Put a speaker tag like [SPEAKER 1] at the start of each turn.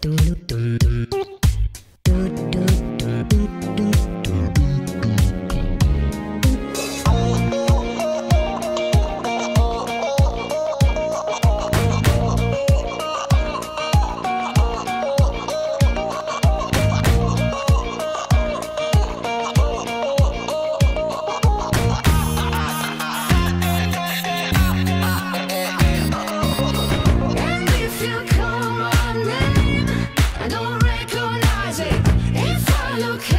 [SPEAKER 1] do. Look